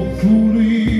hopefully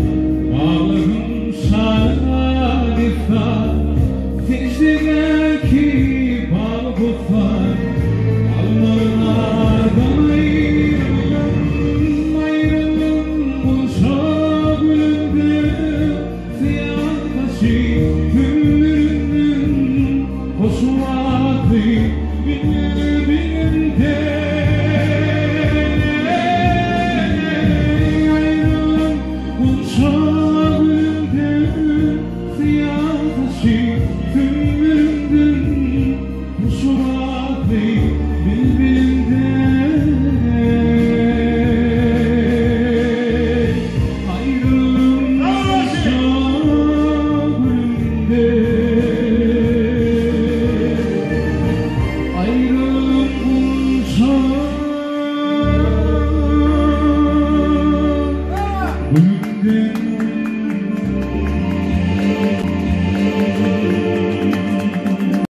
Hoşu vakti bilir bilimde şagülümde